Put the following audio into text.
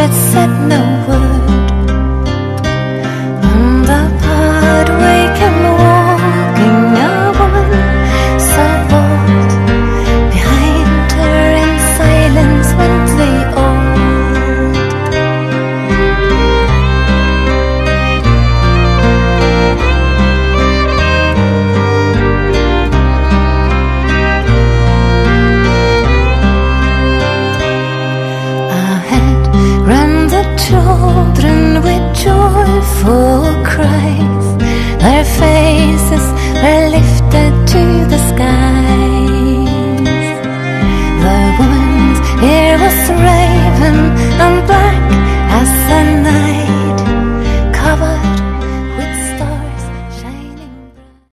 but said no faces were lifted to